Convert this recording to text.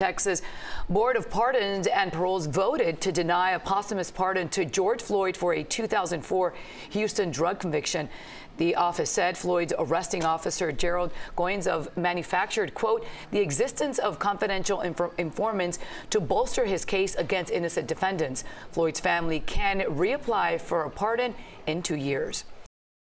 Texas Board of Pardons and Paroles voted to deny a posthumous pardon to George Floyd for a 2004 Houston drug conviction. The office said Floyd's arresting officer Gerald Goines of manufactured, quote, the existence of confidential inf informants to bolster his case against innocent defendants. Floyd's family can reapply for a pardon in two years.